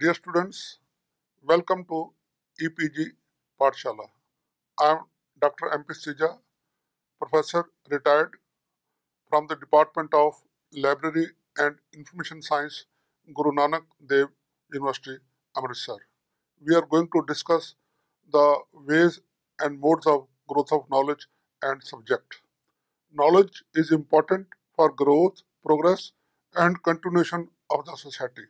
Dear students, welcome to EPG Pathshala. I am Dr. M.P. Satija, Professor retired from the Department of Library and Information Science, Guru Nanak Dev University, Amritsar. We are going to discuss the ways and modes of growth of knowledge and subject. Knowledge is important for growth, progress, and continuation of the society.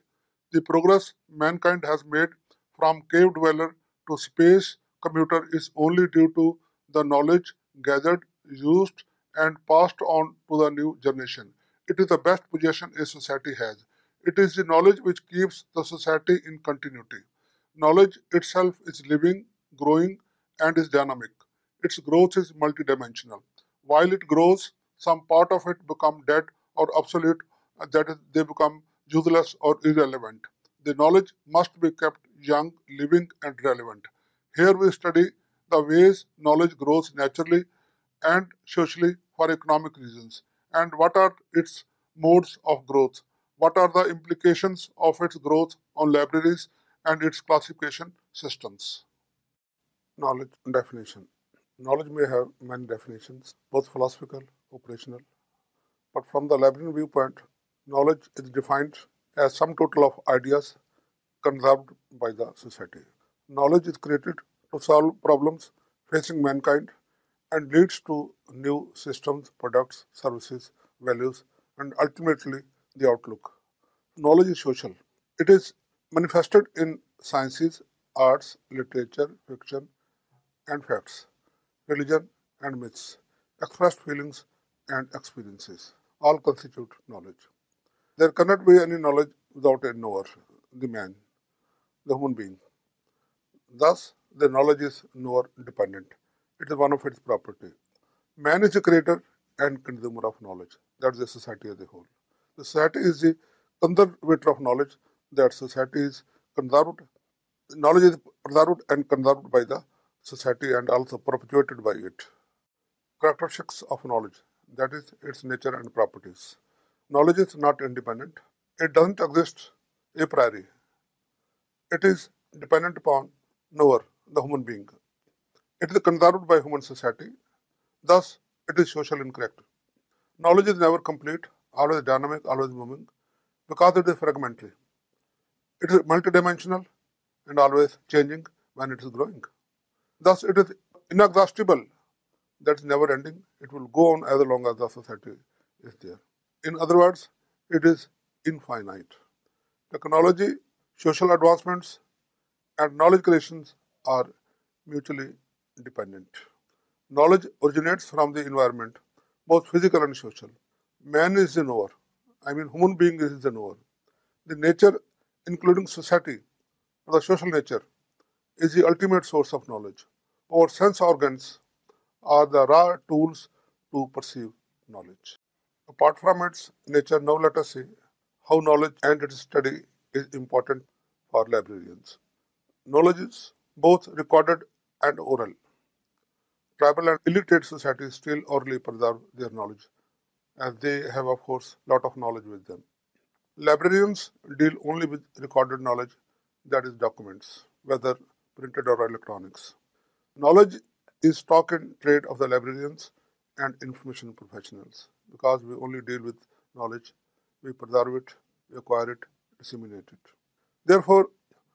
The progress mankind has made from cave dweller to space commuter is only due to the knowledge gathered, used, and passed on to the new generation. It is the best possession a society has. It is the knowledge which keeps the society in continuity. Knowledge itself is living, growing, and is dynamic. Its growth is multidimensional. While it grows, some part of it become dead or obsolete, that is, they become useless or irrelevant. The knowledge must be kept young, living, and relevant. Here we study the ways knowledge grows naturally and socially for economic reasons, and what are its modes of growth, what are the implications of its growth on libraries and its classification systems. Knowledge definition. Knowledge may have many definitions, both philosophical, operational, but from the librarian viewpoint, knowledge is defined as some total of ideas conserved by the society. Knowledge is created to solve problems facing mankind and leads to new systems, products, services, values, and ultimately the outlook. Knowledge is social. It is manifested in sciences, arts, literature, fiction, and facts, religion and myths, expressed feelings and experiences. All constitute knowledge. There cannot be any knowledge without a knower, the man, the human being. Thus, the knowledge is knower dependent. It is one of its property. Man is the creator and consumer of knowledge. That is the society as a whole. The society is the conservator of knowledge. That society is conserved. Knowledge is preserved and conserved by the society and also perpetuated by it. Characteristics of knowledge. That is its nature and properties. Knowledge is not independent. It doesn't exist a priori. It is dependent upon knower, the human being. It is conserved by human society. Thus, it is social in character. Knowledge is never complete, always dynamic, always moving, because it is fragmentary. It is multidimensional and always changing when it is growing. Thus, it is inexhaustible, that is never ending. It will go on as long as the society is there. In other words, it is infinite. Technology, social advancements, and knowledge creations are mutually dependent. Knowledge originates from the environment, both physical and social. Man is the knower. I mean, human being is the knower. The nature, including society, or the social nature, is the ultimate source of knowledge. Our sense organs are the raw tools to perceive knowledge. Apart from its nature, now let us see how knowledge and its study is important for librarians. Knowledge is both recorded and oral. Tribal and illiterate societies still orally preserve their knowledge, as they have, of course, lot of knowledge with them. Librarians deal only with recorded knowledge, that is, documents, whether printed or electronics. Knowledge is stock and trade of the librarians and information professionals because we only deal with knowledge, we preserve it, we acquire it, disseminate it. Therefore,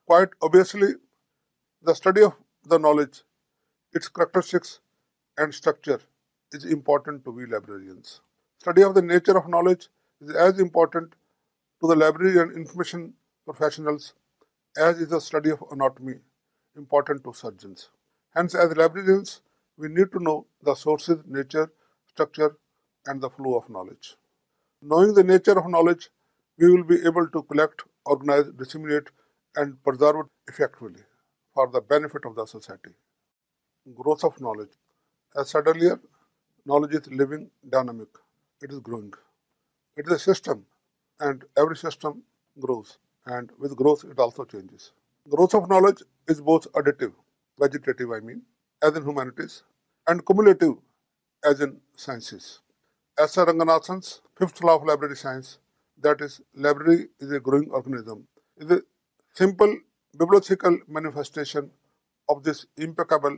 quite obviously, the study of the knowledge, its characteristics and structure is important to we librarians. Study of the nature of knowledge is as important to the library and information professionals as is the study of anatomy important to surgeons. Hence, as librarians, we need to know the sources, nature, structure, and the flow of knowledge. Knowing the nature of knowledge, we will be able to collect, organize, disseminate, and preserve it effectively for the benefit of the society. Growth of knowledge. As said earlier, knowledge is living, dynamic, it is growing. It is a system, and every system grows, and with growth, it also changes. Growth of knowledge is both additive, vegetative, I mean, as in humanities, and cumulative, as in sciences. S. Ranganathan's fifth law of library science, that is, library is a growing organism, is a simple bibliological manifestation of this impeccable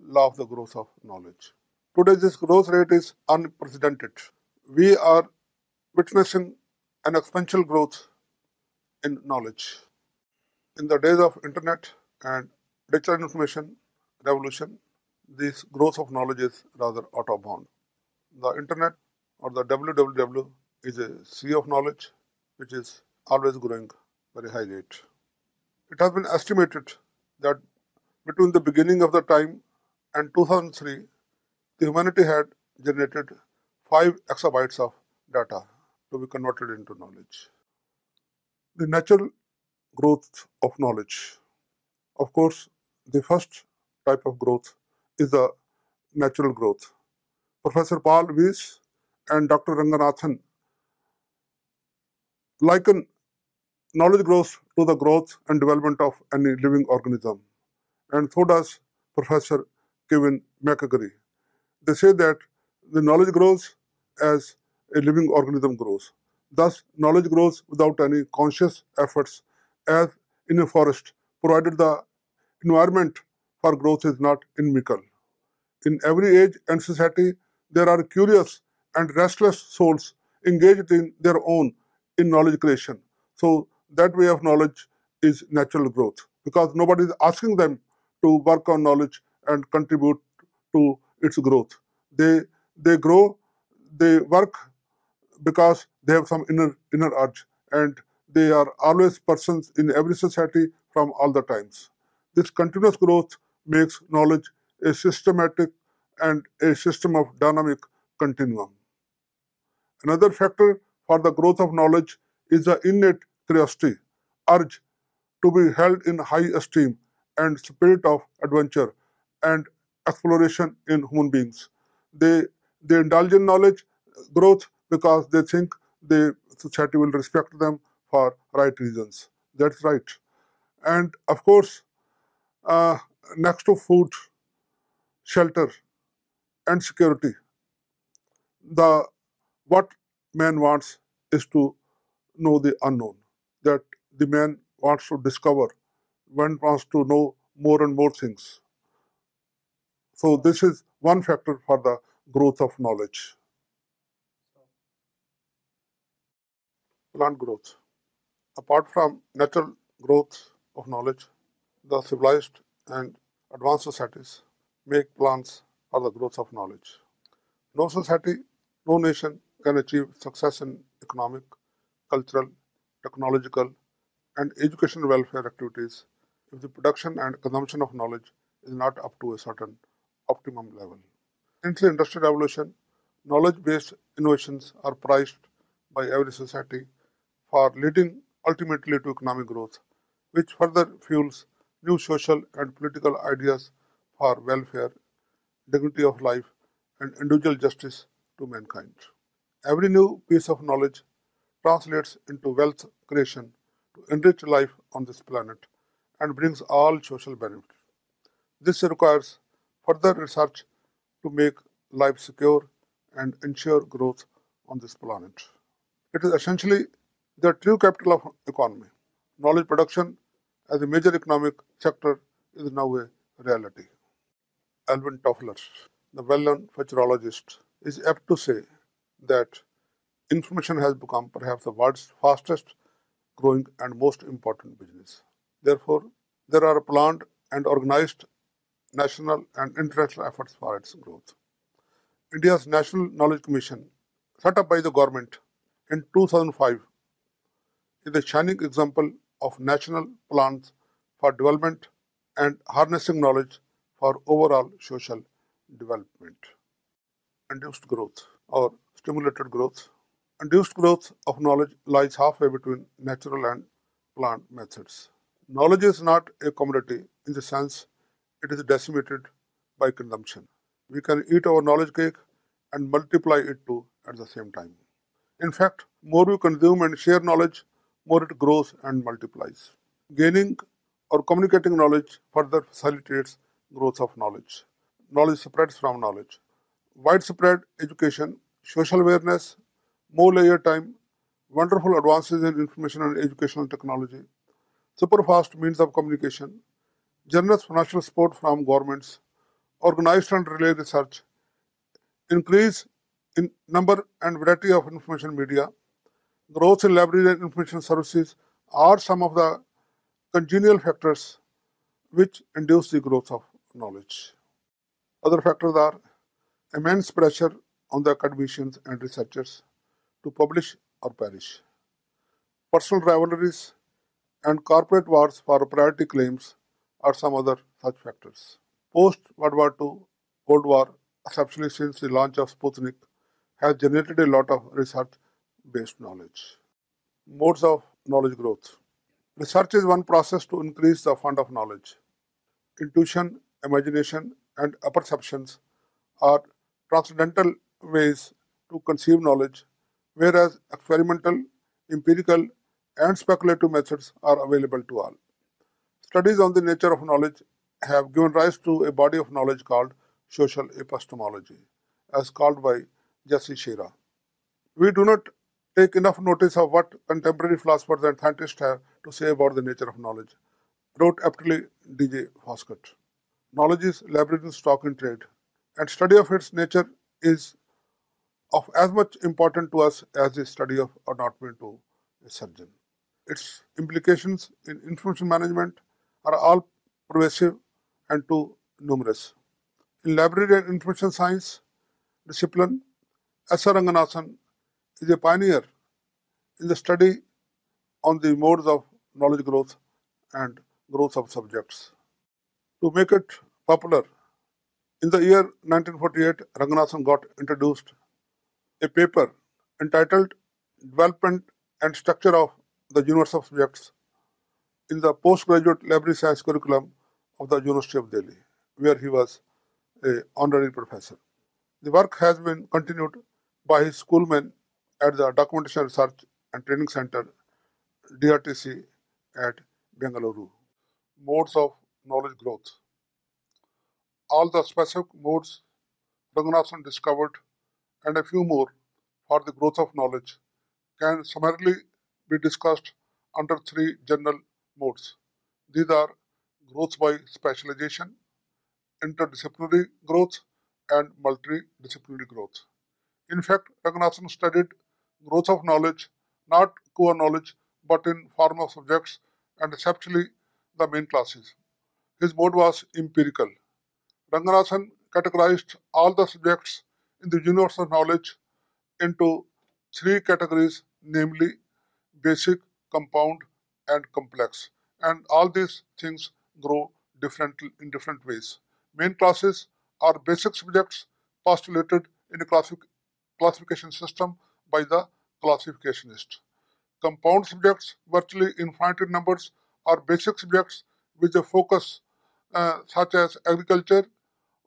law of the growth of knowledge. Today, this growth rate is unprecedented. We are witnessing an exponential growth in knowledge. In the days of internet and digital information revolution, this growth of knowledge is rather out of bound. The internet or the WWW is a sea of knowledge which is always growing very high rate. It has been estimated that between the beginning of the time and 2003, the humanity had generated 5 exabytes of data to be converted into knowledge. The natural growth of knowledge. Of course, the first type of growth is the natural growth. Professor Paul Weiss and Dr. Ranganathan liken knowledge growth to the growth and development of any living organism. And so does Professor Kevin McGarry. They say that the knowledge grows as a living organism grows. Thus, knowledge grows without any conscious efforts, as in a forest, provided the environment for growth is not inimical. In every age and society, there are curious and restless souls engaged in their own in knowledge creation. So that way of knowledge is natural growth because nobody is asking them to work on knowledge and contribute to its growth. They they grow, they work because they have some inner inner urge and they are always persons in every society from all the times. This continuous growth makes knowledge a systematic and a system of dynamic continuum. Another factor for the growth of knowledge is the innate curiosity, urge to be held in high esteem, and spirit of adventure and exploration in human beings. They, they indulge in knowledge growth because they think the society will respect them for right reasons. That's right. And of course, uh, next to food, shelter, and security, the what man wants is to know the unknown. That the man wants to discover, one wants to know more and more things. So this is one factor for the growth of knowledge. Plant growth. Apart from natural growth of knowledge, the civilized and advanced societies make plans for the growth of knowledge. No society, no nation can achieve success in economic, cultural, technological, and educational welfare activities if the production and consumption of knowledge is not up to a certain optimum level. Since the Industrial Revolution, knowledge-based innovations are prized by every society for leading ultimately to economic growth, which further fuels new social and political ideas for welfare, dignity of life, and individual justice to mankind. Every new piece of knowledge translates into wealth creation to enrich life on this planet and brings all social benefits. This requires further research to make life secure and ensure growth on this planet. It is essentially the true capital of economy. Knowledge production as a major economic sector is now a reality. Alvin Toffler, the well-known futurologist, is apt to say that information has become perhaps the world's fastest growing and most important business. Therefore, there are planned and organized national and international efforts for its growth. India's National Knowledge Commission, set up by the government in 2005, is a shining example of national plans for development and harnessing knowledge for overall social development. Induced growth or stimulated growth. Induced growth of knowledge lies halfway between natural and plant methods. Knowledge is not a commodity in the sense it is decimated by consumption. We can eat our knowledge cake and multiply it too at the same time. In fact, more we consume and share knowledge, more it grows and multiplies. Gaining or communicating knowledge further facilitates growth of knowledge. Knowledge spreads from knowledge. Widespread education, social awareness, more leisure time, wonderful advances in information and educational technology, superfast means of communication, generous financial support from governments, organized and relay research, increase in number and variety of information media, growth in library and information services are some of the congenial factors which induce the growth of knowledge. Other factors are immense pressure on the academicians and researchers to publish or perish, personal rivalries, and corporate wars for priority claims are some other such factors. Post World War II, Cold War, especially since the launch of Sputnik, has generated a lot of research based knowledge. Modes of knowledge growth. Research is one process to increase the fund of knowledge. Intuition, imagination, and apperceptions are transcendental ways to conceive knowledge, whereas experimental, empirical, and speculative methods are available to all. Studies on the nature of knowledge have given rise to a body of knowledge called social epistemology, as called by Jesse Shera. We do not take enough notice of what contemporary philosophers and scientists have to say about the nature of knowledge, wrote aptly D.J. Foskett. Knowledge is labyrinth stock in trade, and study of its nature is of as much importance to us as the study of anatomy to a surgeon. Its implications in information management are all pervasive and too numerous. In library and information science discipline, S.R. Ranganathan is a pioneer in the study on the modes of knowledge growth and growth of subjects. To make it popular, in the year 1948, Ranganathan got introduced a paper entitled Development and Structure of the Universe of Subjects in the postgraduate library science curriculum of the University of Delhi, where he was a honorary professor. The work has been continued by his schoolmen at the Documentation Research and Training Center, DRTC, at Bengaluru. Modes of knowledge growth. All the specific modes Ranganathan discovered and a few more for the growth of knowledge can summarily be discussed under three general modes. These are growth by specialization, interdisciplinary growth, and multidisciplinary growth. In fact, Ranganathan studied growth of knowledge, not core knowledge, but in form of subjects and especially the main classes. His mode was empirical. Ranganathan categorized all the subjects in the universal knowledge into three categories, namely basic, compound, and complex. And all these things grow differently in different ways. Main classes are basic subjects postulated in a classic, classification system by the classificationist. Compound subjects, virtually infinite numbers, are basic subjects with a focus uh, such as agriculture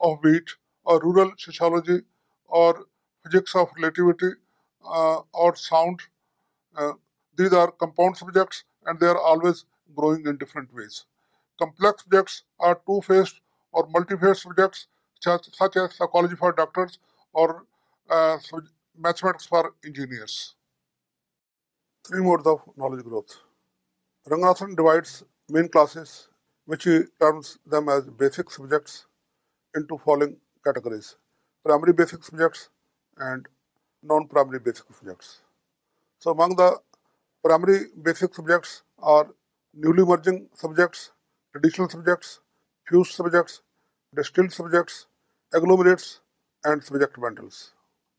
of wheat or rural sociology or physics of relativity uh, or sound. Uh, these are compound subjects and they are always growing in different ways. Complex subjects are two-faced or multi-faced subjects such, such, as psychology for doctors or uh, mathematics for engineers. Three modes of knowledge growth. Ranganathan divides main classes, which he terms them as basic subjects, into following categories primary basic subjects and non primary basic subjects. So, among the primary basic subjects are newly emerging subjects, traditional subjects, fused subjects, distilled subjects, agglomerates, and subject bundles.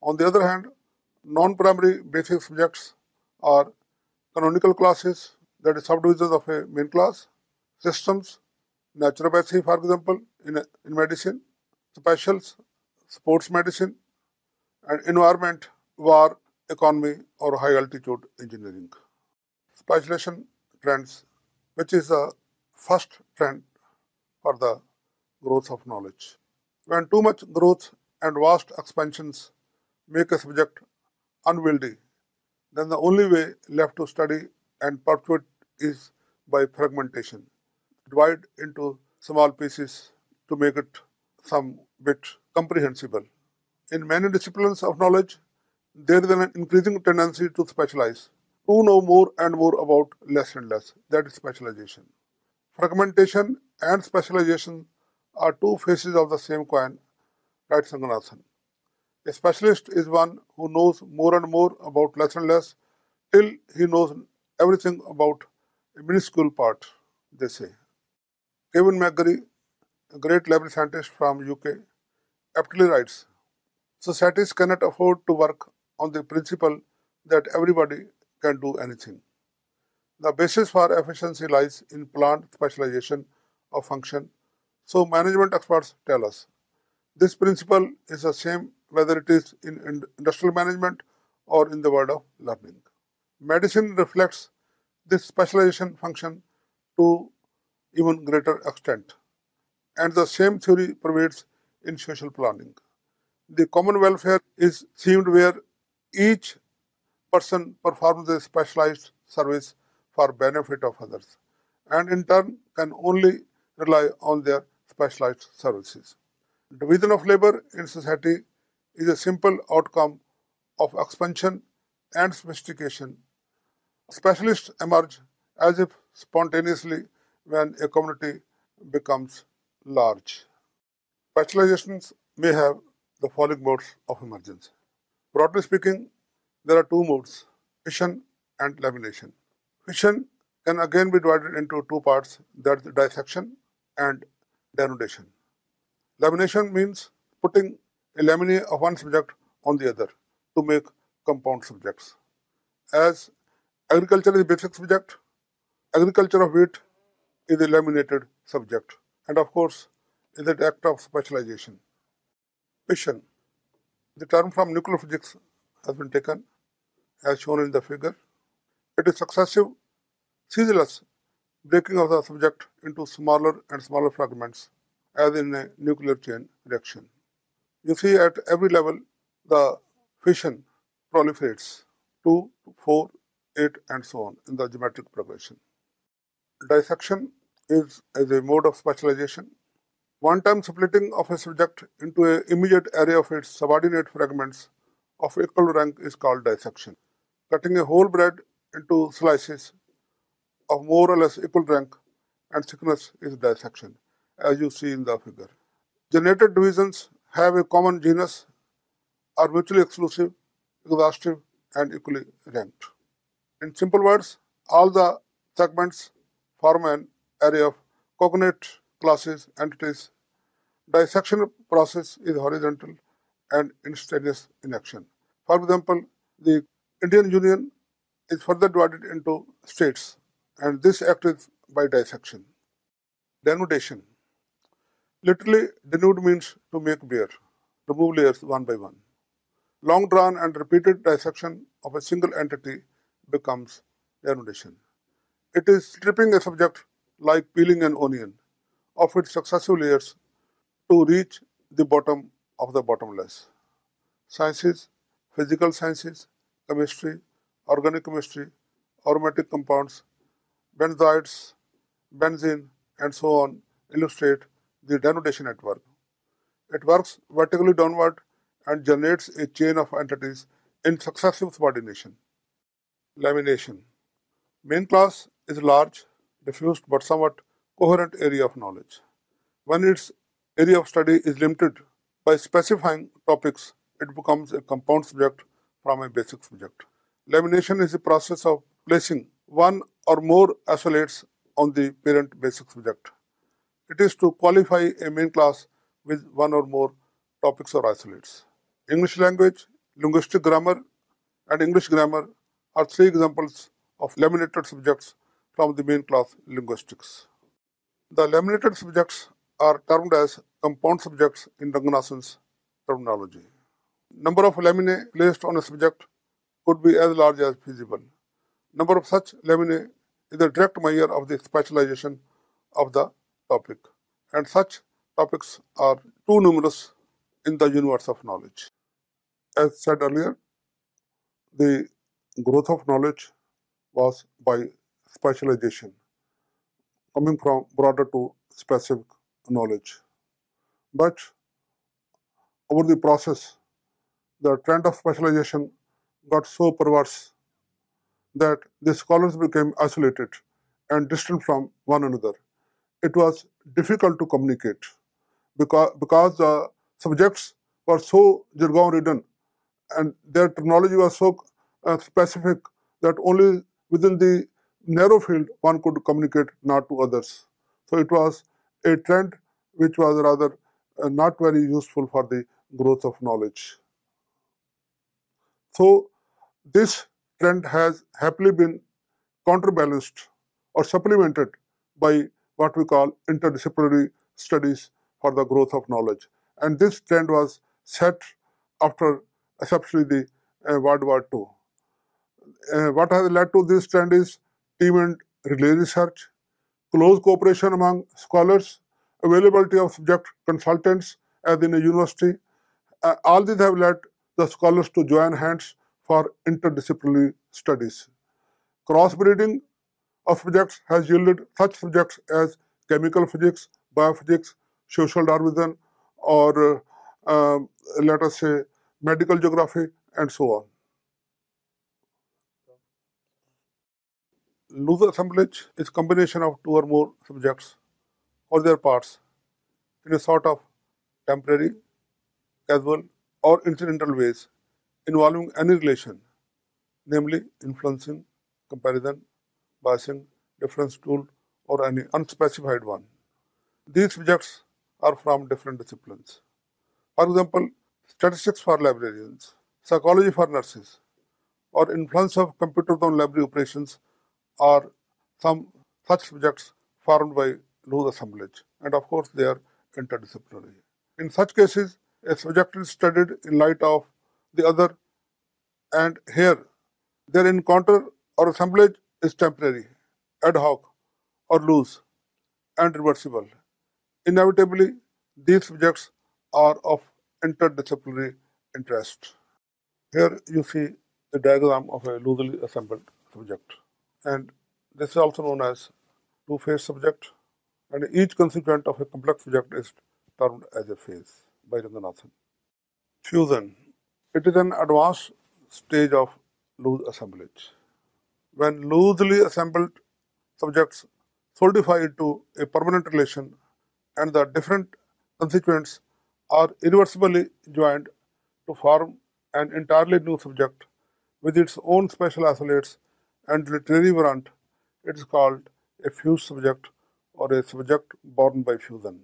On the other hand, non-primary basic subjects are canonical classes, that is subdivisions of a main class, systems, naturopathy for example in, in medicine, specials, sports medicine, and environment, war, economy or high altitude engineering. Specialization trends, which is the first trend for the growth of knowledge. When too much growth and vast expansions make a subject unwieldy, then the only way left to study and perpetuate is by fragmentation. Divide into small pieces to make it some bit comprehensible. In many disciplines of knowledge, there is an increasing tendency to specialize, to know more and more about less and less. That is specialization. Fragmentation and specialization are two faces of the same coin, writes Ranganathan. A specialist is one who knows more and more about less and less till he knows everything about a minuscule part, they say. Kevin McGarry, a great library scientist from UK, aptly writes, Societies cannot afford to work on the principle that everybody can do anything. The basis for efficiency lies in planned specialization of function, so management experts tell us. This principle is the same whether it is in industrial management or in the world of learning. Medicine reflects this specialization function to even greater extent, and the same theory prevails in social planning. The common welfare is seemed where each person performs a specialized service for benefit of others and in turn can only rely on their specialized services. Division of labor in society is a simple outcome of expansion and sophistication. Specialists emerge as if spontaneously when a community becomes large. Specializations may have the following modes of emergence. Broadly speaking, there are two modes, fission and lamination. Fission can again be divided into two parts, that is dissection and denudation. Lamination means putting a laminae of one subject on the other to make compound subjects. As agriculture is a basic subject, agriculture of wheat is a laminated subject and of course is the act of specialization. Fission. The term from nuclear physics has been taken as shown in the figure. It is successive, ceaseless breaking of the subject into smaller and smaller fragments as in a nuclear chain reaction. You see at every level the fission proliferates 2, 4, 8 and so on in the geometric progression. Dissection is, is a mode of specialization. One-time splitting of a subject into an immediate array of its subordinate fragments of equal rank is called dissection. Cutting a whole bread into slices of more or less equal rank and thickness is dissection, as you see in the figure. Generated divisions have a common genus, are mutually exclusive, exhaustive, and equally ranked. In simple words, all the segments form an array of cognate classes, entities. Dissection process is horizontal and instantaneous in action. For example, the Indian Union is further divided into states and this act is by dissection. Denudation. Literally, denude means to make bare, remove layers one by one. Long drawn and repeated dissection of a single entity becomes denudation. It is stripping a subject like peeling an onion of its successive layers to reach the bottom of the bottomless. Sciences, physical sciences, chemistry, organic chemistry, aromatic compounds, benzoids, benzene, and so on illustrate the denudation at work. It works vertically downward and generates a chain of entities in successive subordination. Lamination. Main class is large, diffused but somewhat coherent area of knowledge. When its area of study is limited by specifying topics, it becomes a compound subject from a basic subject. Lamination is the process of placing one or more isolates on the parent basic subject. It is to qualify a main class with one or more topics or isolates. English language, linguistic grammar, and English grammar are three examples of laminated subjects from the main class linguistics. The laminated subjects are termed as compound subjects in Ranganathan's terminology. Number of laminae placed on a subject could be as large as feasible. Number of such laminae is a direct measure of the specialization of the topic, and such topics are too numerous in the universe of knowledge. As said earlier, the growth of knowledge was by specialization, coming from broader to specific knowledge. But over the process, the trend of specialization got so perverse that the scholars became isolated and distant from one another. It was difficult to communicate because, because the subjects were so jargon ridden and their terminology was so uh, specific that only within the narrow field one could communicate not to others. So it was a trend which was rather uh, not very useful for the growth of knowledge. So this trend has happily been counterbalanced or supplemented by what we call interdisciplinary studies for the growth of knowledge. And this trend was set after especially the uh, World War II. Uh, what has led to this trend is team and relay research, close cooperation among scholars, availability of subject consultants as in a university. Uh, all these have led the scholars to join hands for interdisciplinary studies. Crossbreeding of subjects has yielded such subjects as chemical physics, biophysics, social Darwinism, or uh, um, let us say medical geography, and so on. Loose assemblage is combination of two or more subjects or their parts in a sort of temporary, casual, or incidental ways involving any relation, namely influencing, comparison, biasing, difference tool, or any unspecified one. These subjects are from different disciplines. For example, statistics for librarians, psychology for nurses, or influence of computers on library operations are some such subjects formed by loose assemblage. And of course, they are interdisciplinary. In such cases, a subject is studied in light of the other, and here their encounter or assemblage is temporary, ad hoc, or loose, and reversible. Inevitably, these subjects are of interdisciplinary interest. Here you see the diagram of a loosely assembled subject, and this is also known as two-phase subject, and each constituent of a complex subject is termed as a phase by Ranganathan. Fusion. It is an advanced stage of loose assemblage. When loosely assembled subjects solidify into a permanent relation and the different constituents are irreversibly joined to form an entirely new subject with its own special isolates and literary variant, it is called a fused subject or a subject born by fusion.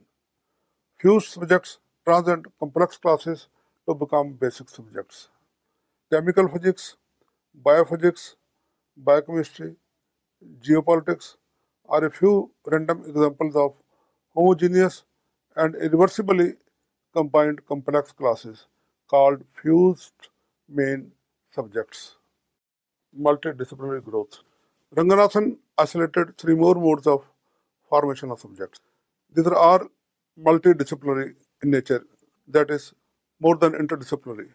Fused subjects transcend complex classes to become basic subjects. Chemical physics, biophysics, biochemistry, geopolitics are a few random examples of homogeneous and irreversibly combined complex classes called fused main subjects. Multidisciplinary growth. Ranganathan isolated three more modes of formation of subjects. These are multidisciplinary in nature, that is, more than interdisciplinary,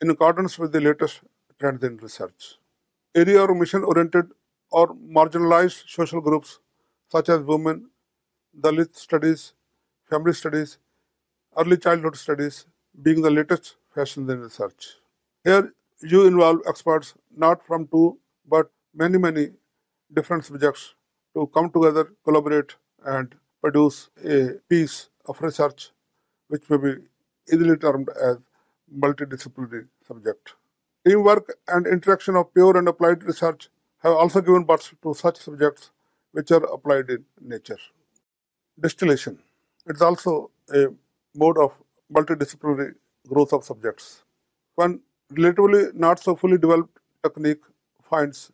in accordance with the latest trends in research. Area or mission oriented or marginalized social groups such as women, Dalit studies, family studies, early childhood studies being the latest fashion in research. Here you involve experts not from two but many many different subjects to come together, collaborate and produce a piece of research which may be easily termed as multidisciplinary subject. Teamwork and interaction of pure and applied research have also given birth to such subjects which are applied in nature. Distillation. It's also a mode of multidisciplinary growth of subjects. One relatively not so fully developed technique finds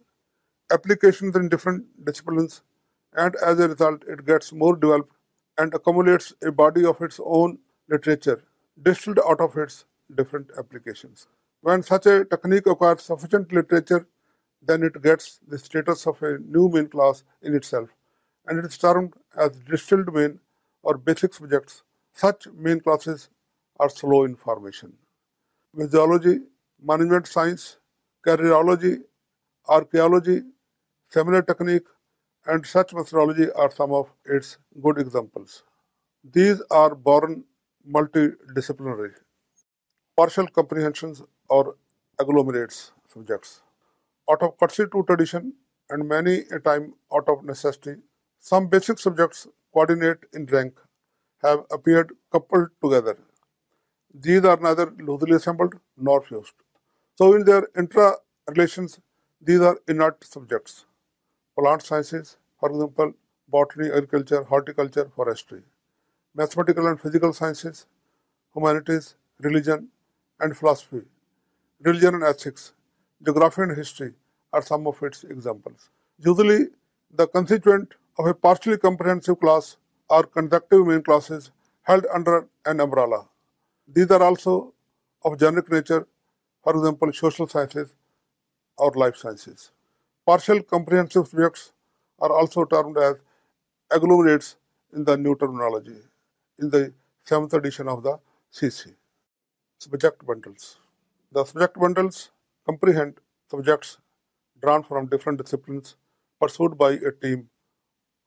applications in different disciplines and as a result it gets more developed and accumulates a body of its own literature distilled out of its different applications. When such a technique acquires sufficient literature, then it gets the status of a new main class in itself and it is termed as distilled main or basic subjects. Such main classes are slow in formation. Visuology, management science, careerology, archaeology, similar technique, and such methodology are some of its good examples. These are born multidisciplinary, partial comprehensions or agglomerates subjects. Out of courtesy to tradition and many a time out of necessity, some basic subjects coordinate in rank have appeared coupled together. These are neither loosely assembled nor fused. So, in their intra relations, these are inert subjects. Plant sciences, for example, botany, agriculture, horticulture, forestry. Mathematical and physical sciences, humanities, religion, and philosophy. Religion and ethics, geography and history are some of its examples. Usually, the constituent of a partially comprehensive class are conjunctive main classes held under an umbrella. These are also of generic nature, for example, social sciences or life sciences. Partial comprehensive subjects are also termed as agglomerates in the new terminology in the seventh edition of the CC. Subject bundles. The subject bundles comprehend subjects drawn from different disciplines pursued by a team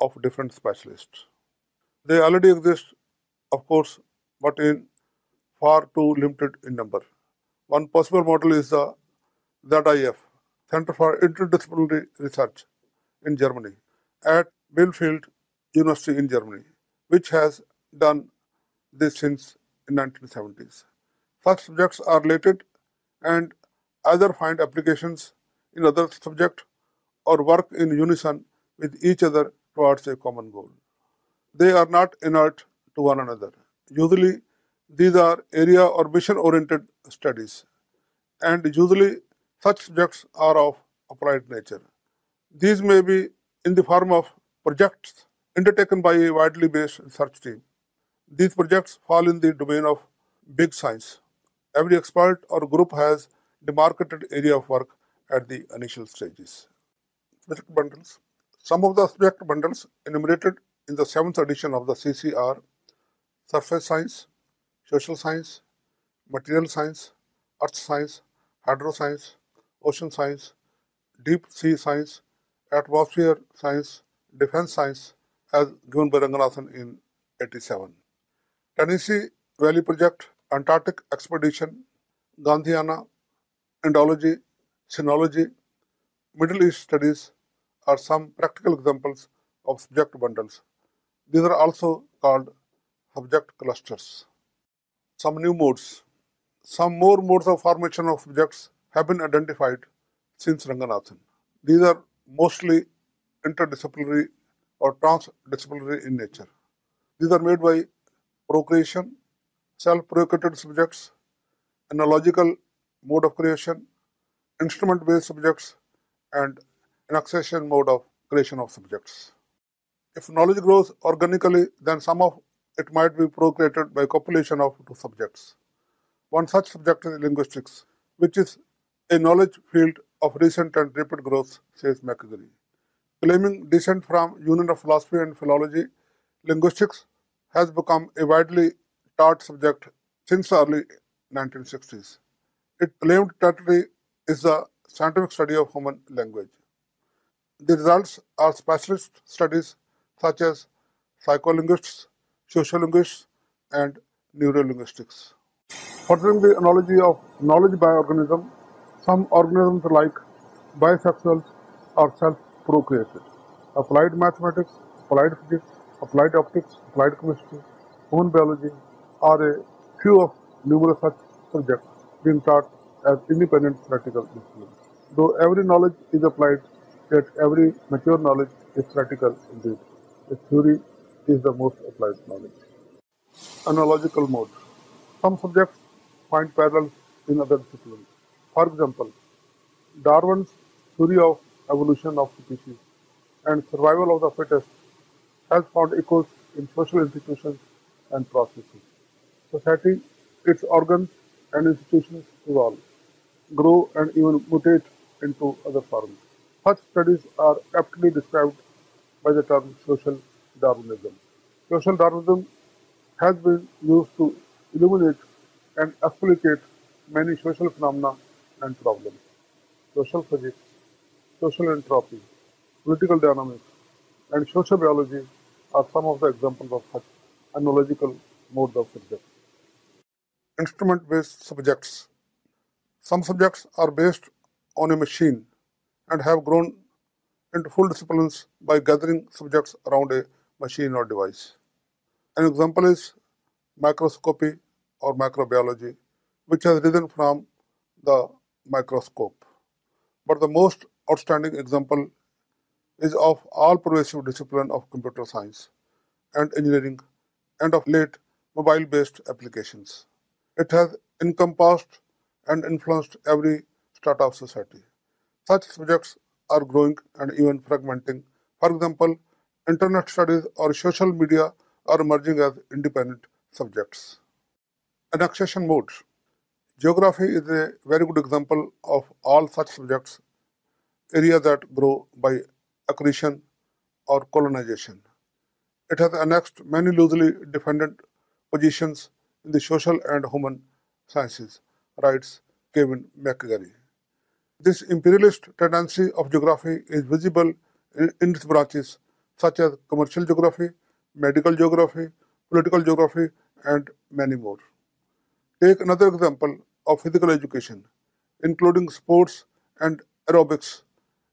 of different specialists. They already exist, of course, but in far too limited in number. One possible model is the ZIF, Center for Interdisciplinary Research in Germany, at Bielefeld University in Germany, which has done this since in 1970s. Such subjects are related and either find applications in other subjects or work in unison with each other towards a common goal. They are not inert to one another. Usually, these are area or mission oriented studies, and usually, such subjects are of applied nature. These may be in the form of projects undertaken by a widely based research team. These projects fall in the domain of big science. Every expert or group has demarcated area of work at the initial stages. Subject bundles. Some of the subject bundles enumerated in the seventh edition of the CCR surface science, social science, material science, earth science, hydro science, ocean science, deep sea science, atmosphere science, defense science, as given by Ranganathan in 87. Tennessee Valley Project, Antarctic Expedition, Gandhiana, Indology, Sinology, Middle East Studies are some practical examples of subject bundles. These are also called subject clusters. Some new modes. Some more modes of formation of subjects have been identified since Ranganathan. These are mostly interdisciplinary or transdisciplinary in nature. These are made by procreation, self-procreated subjects, analogical mode of creation, instrument-based subjects, and annexation mode of creation of subjects. If knowledge grows organically, then some of it might be procreated by copulation of two subjects. One such subject is linguistics, which is a knowledge field of recent and rapid growth, says McGarry. Claiming descent from union of philosophy and philology, linguistics has become a widely taught subject since the early 1960s. Its claimed territory is the scientific study of human language. The results are specialist studies such as psycholinguistics, sociolinguistics, and neurolinguistics. Furthering the analogy of knowledge by organism, some organisms like bisexuals are self-procreated. Applied mathematics, applied physics, applied optics, applied chemistry, human biology are a few of numerous such subjects being taught as independent practical disciplines. Though every knowledge is applied, yet every mature knowledge is practical indeed. The theory is the most applied knowledge. Analogical mode. Some subjects find parallels in other disciplines. For example, Darwin's theory of evolution of species and survival of the fittest has found echoes in social institutions and processes. Society, its organs and institutions evolve, grow and even mutate into other forms. Such studies are aptly described by the term social Darwinism. Social Darwinism has been used to illuminate and explicate many social phenomena and problems. Social physics, social entropy, political dynamics, and social biology are some of the examples of such analogical modes of subjects. Instrument based subjects. Some subjects are based on a machine and have grown into full disciplines by gathering subjects around a machine or device. An example is microscopy or microbiology, which has risen from the microscope. But the most outstanding example is of all pervasive discipline of computer science and engineering and of late mobile based applications. It has encompassed and influenced every strata of society. Such subjects are growing and even fragmenting. For example, internet studies or social media are emerging as independent subjects. Annexation modes. Geography is a very good example of all such subjects, areas that grow by accretion or colonization. It has annexed many loosely dependent positions in the social and human sciences, writes Kevin McGarry. This imperialist tendency of geography is visible in its branches such as commercial geography, medical geography, political geography, and many more. Take another example of physical education, including sports and aerobics,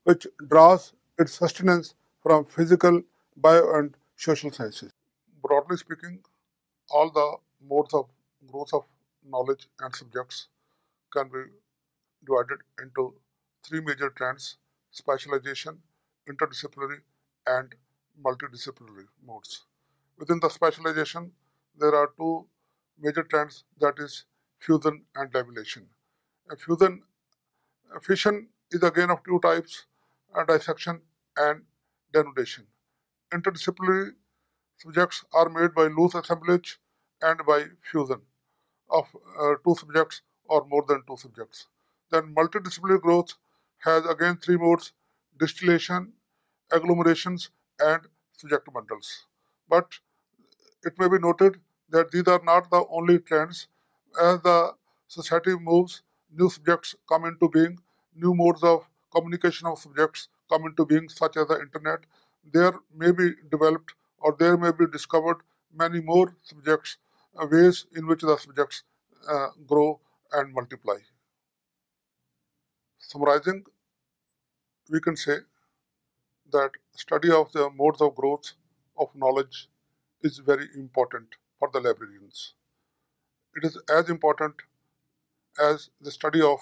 which draws its sustenance from physical, bio, and social sciences. Broadly speaking, all the modes of growth of knowledge and subjects can be divided into three major trends specialization, interdisciplinary, and multidisciplinary modes. Within the specialization, there are two major trends that is fusion and. A fusion, fission is again of two types, dissection and denudation. Interdisciplinary subjects are made by loose assemblage and by fusion of uh, two subjects or more than two subjects. Then multidisciplinary growth has again three modes distillation, agglomerations, and subject bundles. But it may be noted that these are not the only trends. As the society moves, new subjects come into being, new modes of communication of subjects come into being, such as the internet. There may be developed or there may be discovered many more subjects, uh, ways in which the subjects uh, grow and multiply. Summarizing, we can say that study of the modes of growth of knowledge is very important for the librarians. It is as important as the study of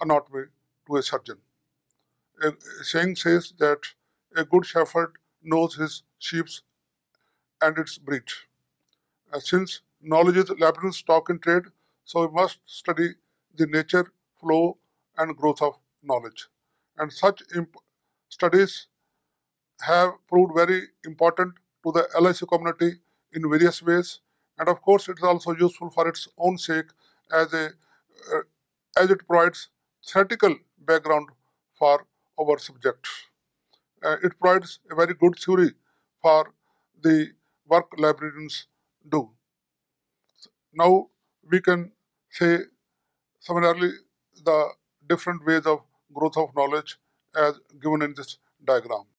anatomy to a surgeon. A saying says that a good shepherd knows his sheep's and its breed. Uh, since knowledge is librarian's stock in trade, so we must study the nature, flow, and growth of knowledge. And such studies have proved very important to the LIC community in various ways. And of course, it is also useful for its own sake as a uh, as it provides theoretical background for our subject. Uh, it provides a very good theory for the work librarians do. Now we can say similarly the different ways of growth of knowledge as given in this diagram.